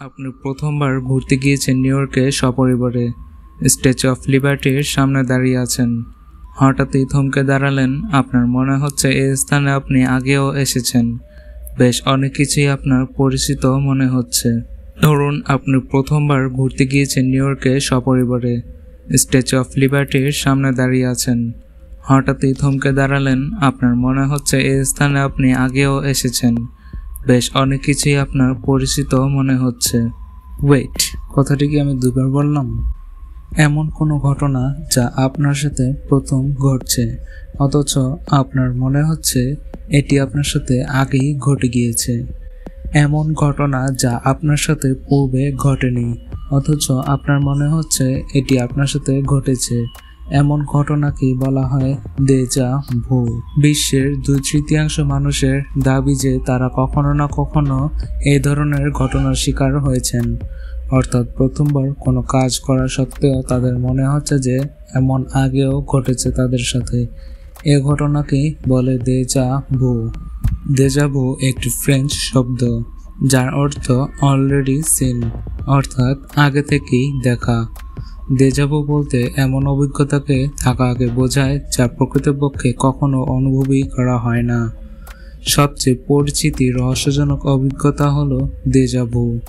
আপনি প্রথমবার ঘুরতে গিয়েছেন নিউ ইয়র্কে সপরিবারে। স্ট্যাচু অফ লিবার্টির সামনে দাঁড়িয়ে আছেন। হঠাৎই থমকে দাঁড়ালেন। আপনার মনে হচ্ছে এই স্থানে আপনি আগেও এসেছেন। বেশ অনেক কিছুই আপনার পরিচিত মনে হচ্ছে। ধরুন, আপনি প্রথমবার ঘুরতে গিয়েছেন নিউ ইয়র্কে সপরিবারে। স্ট্যাচু অফ লিবার্টির সামনে দাঁড়িয়ে আছেন। হঠাৎই থমকে দাঁড়ালেন। আপনার মনে হচ্ছে এই স্থানে আপনি আগেও এসেছেন। বেশ অনেক কিছুই আপনার পরিচিত মনে হচ্ছে। ওয়েট কথাটি কি আমি দুবার বললাম? এমন কোনো ঘটনা যা আপনার সাথে প্রথম ঘটছে, অথচ আপনার মনে হচ্ছে এটি আপনার সাথে আগেই ঘটে গিয়েছে। এমন ঘটনা যা আপনার সাথে পূর্বে ঘটেনি, অথচ আপনার মনে হচ্ছে এটি আপনার সাথে ঘটেছে। এমন ঘটনাকেই বলা হয় দেজা ভু বিশ্বের দুই তৃতীয়াংশ মানুষের দাবি যে তারা কখনো না কখনো এই ধরনের ঘটনার শিকার হয়েছেন। অর্থাৎ প্রথমবার কোনো কাজ করা সত্ত্বেও তাদের মনে হচ্ছে যে এমন আগেও ঘটেছে তাদের সাথে। এ ঘটনাকেই বলে দেজা ভু দেজা ভু একটি ফ্রেঞ্চ শব্দ, যার অর্থ অলরেডি সিন অর্থাৎ আগে থেকেই দেখা। দেজাবু বলতে এমন অভিজ্ঞতাকে থাকা আগে বোঝায় যা প্রকৃতপক্ষে কখনো অনুভবই করা হয় না। সবচেয়ে পরিচিতি রহস্যজনক অভিজ্ঞতা হলো দেজাবু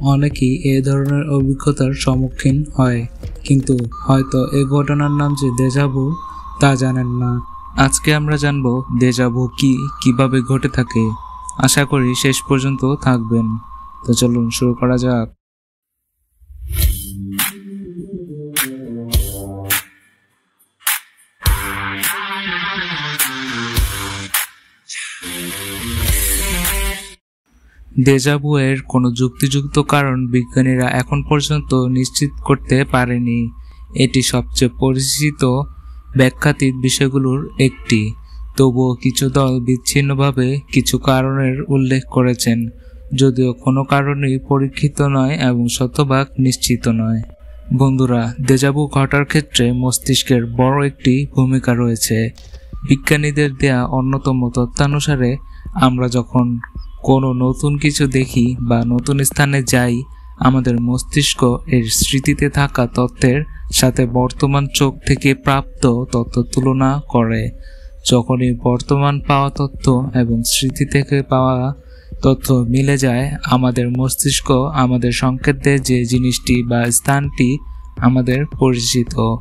অনেকেই এ ধরনের অভিজ্ঞতার সম্মুখীন হয়, কিন্তু হয়তো এ ঘটনার নাম যে দেজাবু তা জানেন না। আজকে আমরা জানব দেজাবু কি, কীভাবে ঘটে থাকে। আশা করি শেষ পর্যন্ত থাকবেন। তো চলুন শুরু করা যাক। দেজাবু এর কোনো যুক্তিযুক্ত কারণ বিজ্ঞানীরা এখন পর্যন্ত নিশ্চিত করতে পারেনি। এটি সবচেয়ে পরিচিত ব্যাখ্যাতীত বিষয়গুলোর একটি। তবুও কিছু দল বিচ্ছিন্নভাবে কিছু কারণের উল্লেখ করেছেন, যদিও কোনো কারণেই পরীক্ষিত নয় এবং শতভাগ নিশ্চিত নয়। বন্ধুরা দেজাবু ঘটার ক্ষেত্রে মস্তিষ্কের বড় একটি ভূমিকা রয়েছে। বিজ্ঞানীদের দেয়া অন্যতম তথ্যানুসারে আমরা যখন কোনো নতুন কিছু দেখি বা নতুন স্থানে যাই, আমাদের মস্তিষ্ক এর স্মৃতিতে থাকা তথ্যের সাথে বর্তমান চোখ থেকে প্রাপ্ত তথ্য তুলনা করে। যখনই বর্তমান পাওয়া তথ্য এবং স্মৃতি থেকে পাওয়া তথ্য মিলে যায়, আমাদের মস্তিষ্ক আমাদের সংকেত দেয় যে জিনিসটি বা স্থানটি আমাদের পরিচিত।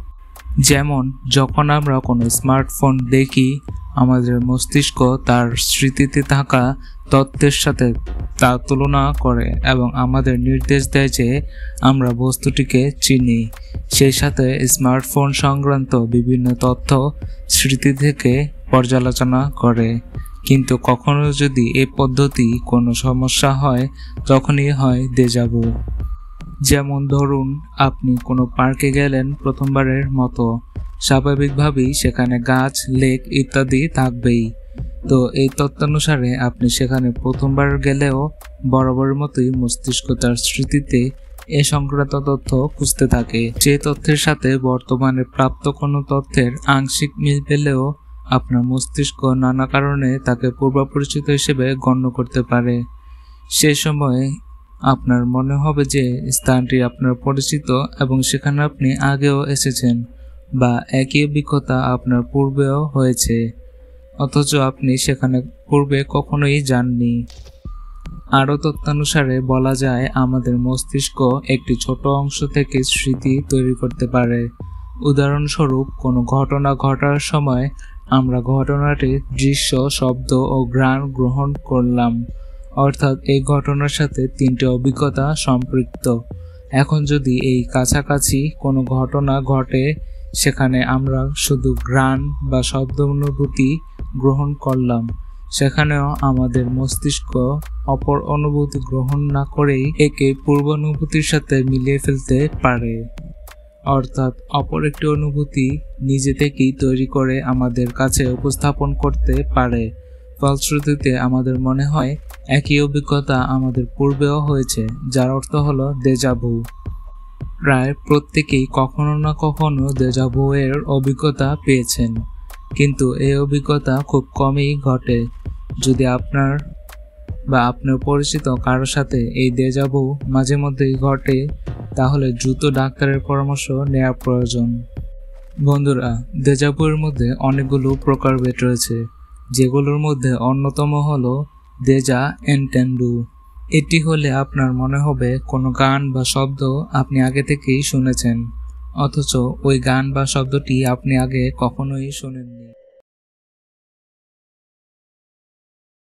যেমন, যখন আমরা কোনো স্মার্টফোন দেখি, আমাদের মস্তিষ্ক তার স্মৃতিতে থাকা তথ্যের সাথে তা তুলনা করে এবং আমাদের নির্দেশ দেয় যে আমরা বস্তুটিকে চিনি। সেই সাথে স্মার্টফোন সংক্রান্ত বিভিন্ন তথ্য স্মৃতি থেকে পর্যালোচনা করে। কিন্তু কখনো যদি এ পদ্ধতি কোনো সমস্যা হয়, তখনই হয় দেজাবু যেমন ধরুন, আপনি কোনো পার্কে গেলেন প্রথমবারের মতো। স্বাভাবিকভাবেই সেখানে গাছ লেক ইত্যাদি থাকবেই। তো এই তথ্যানুসারে আপনি সেখানে প্রথমবার গেলেও বরাবরের মতোই মস্তিষ্ক তার স্মৃতিতে এ সংক্রান্ত তথ্য খুঁজতে থাকে। যে তথ্যের সাথে বর্তমানে প্রাপ্ত কোনো তথ্যের আংশিক মিল পেলেও আপনার মস্তিষ্ক নানা কারণে তাকে পূর্বপরিচিত হিসেবে গণ্য করতে পারে। সে সময় আপনার মনে হবে যে স্থানটি আপনার পরিচিত এবং সেখানে আপনি আগেও এসেছেন বা একই অভিজ্ঞতা আপনার পূর্বেও হয়েছে, অথচ আপনি সেখানে পূর্বে কখনোই যাননি। আরও তথ্যানুসারে বলা যায়, আমাদের মস্তিষ্ক একটি ছোট অংশ থেকে স্মৃতি তৈরি করতে পারে। উদাহরণস্বরূপ, কোনো ঘটনা ঘটার সময় আমরা ঘটনাটির দৃশ্য, শব্দ ও ঘ্রাণ গ্রহণ করলাম। অর্থাৎ এই ঘটনার সাথে তিনটি অভিজ্ঞতা সম্পৃক্ত। এখন যদি এই কাছাকাছি কোনো ঘটনা ঘটে, সেখানে আমরা শুধু ঘ্রাণ বা শব্দ অনুভূতি গ্রহণ করলাম। সেখানেও আমাদের মস্তিষ্ক অপর অনুভূতি গ্রহণ না করেই একে পূর্বানুভূতির সাথে মিলিয়ে ফেলতে পারে। অর্থাৎ অপর একটি অনুভূতি নিজে থেকেই তৈরি করে আমাদের কাছে উপস্থাপন করতে পারে। ফলশ্রুতিতে আমাদের মনে হয়, একই অভিজ্ঞতা আমাদের পূর্বেও হয়েছে, যার অর্থ হলো দেজাভু প্রায় প্রত্যেকেই কখনো না কখনো দেজাভু এর অভিজ্ঞতা পেয়েছেন। কিন্তু এই অভিজ্ঞতা খুব কমই ঘটে। যদি আপনার বা আপনার পরিচিত কারোর সাথে এই দেজাবু মাঝে মধ্যেই ঘটে তাহলে দ্রুত ডাক্তারের পরামর্শ নেওয়া প্রয়োজন। বন্ধুরা দেজাবুয়ের মধ্যে অনেকগুলো প্রকারভেদ রয়েছে, যেগুলোর মধ্যে অন্যতম হলো দেজা এনটেন্ডু। এটি হলে আপনার মনে হবে কোনো গান বা শব্দ আপনি আগে থেকেই শুনেছেন, অথচ ওই গান বা শব্দটি আপনি আগে কখনোই শোনেননি।